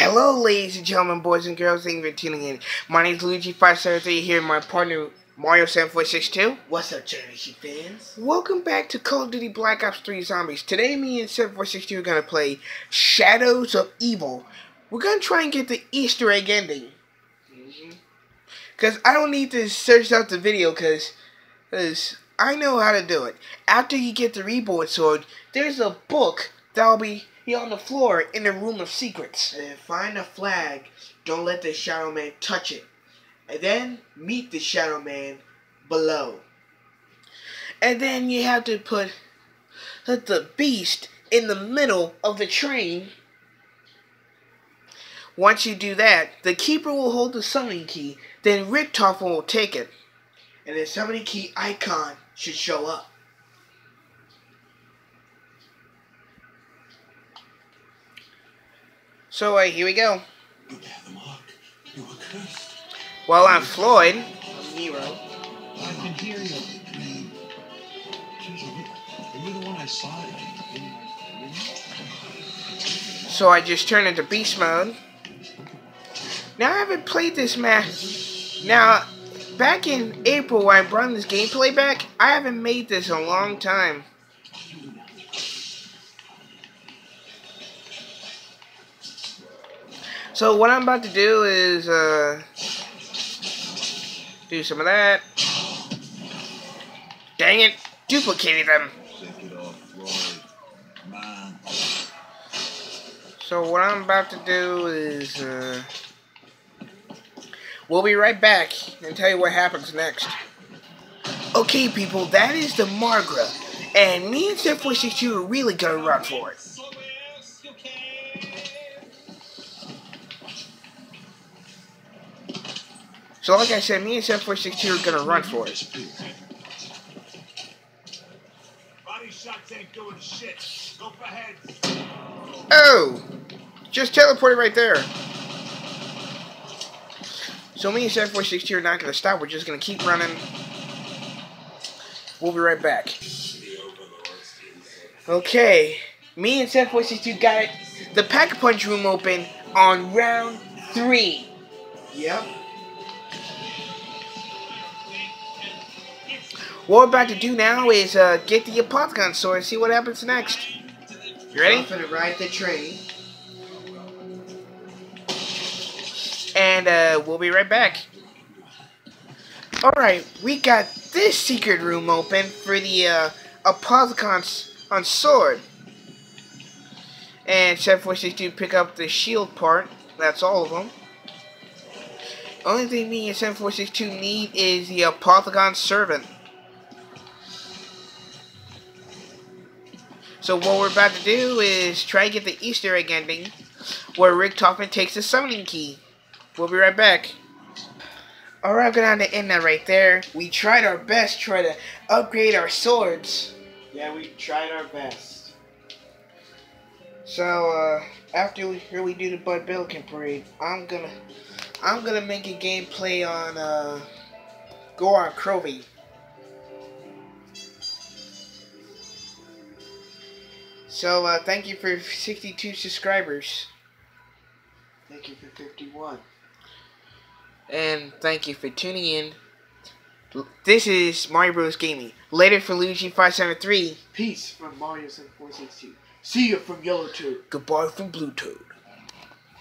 Hello, ladies and gentlemen, boys and girls. Thank you for tuning in. My name is Luigi573 here, my partner Mario7462. What's up, Generation fans? Welcome back to Call of Duty Black Ops 3 Zombies. Today, me and 7462 are going to play Shadows of Evil. We're going to try and get the Easter egg ending. Because mm-hmm. I don't need to search out the video because I know how to do it. After you get the Reborn Sword, there's a book that'll be on the floor in the room of secrets. And find a flag. Don't let the Shadow Man touch it. And then meet the Shadow Man below. And then you have to put the beast in the middle of the train. Once you do that, the keeper will hold the summoning key. Then Richtofen will take it. And the summoning key icon should show up. So uh, here we go. Well, I'm Floyd. I'm Nero. I can hear you. Are you the one I saw? So I just turned into beast mode. Now I haven't played this map. Now, back in April when I brought this gameplay back, I haven't made this in a long time. So what I'm about to do is uh, do some of that. Dang it, duplicated them. So what I'm about to do is uh, we'll be right back and tell you what happens next. Okay, people, that is the Margwa, and me and 7462 are really gonna run for it. So like I said, me and 7462 are gonna run for it. Oh! Just teleported right there. So me and 7462 are not gonna stop, we're just gonna keep running. We'll be right back. Okay. Me and 7462 got it, the Pack-a-Punch room open on round three. Yep. What we're about to do now is uh, get the Apothicon sword and see what happens next. You ready? I'm gonna ride the train. And uh, we'll be right back. Alright, we got this secret room open for the uh, on sword. And 7462 pick up the shield part. That's all of them. Only thing me and 7462 need is the Apothicon servant. So what we're about to do is try to get the Easter egg ending where Richtofen takes the summoning key. We'll be right back. Alright, I'm going to end that right there. We tried our best try to upgrade our swords. Yeah, we tried our best. So, uh, after we, here we do the Bud Billiken parade, I'm gonna, I'm gonna make a gameplay on, uh, Gorod Krovi. So, uh, thank you for 62 subscribers. Thank you for 51. And thank you for tuning in. This is Mario Bros. Gaming. Later for Luigi573. Peace from Mario 7462. See you from Yellow Toad. Goodbye from Blue Toad.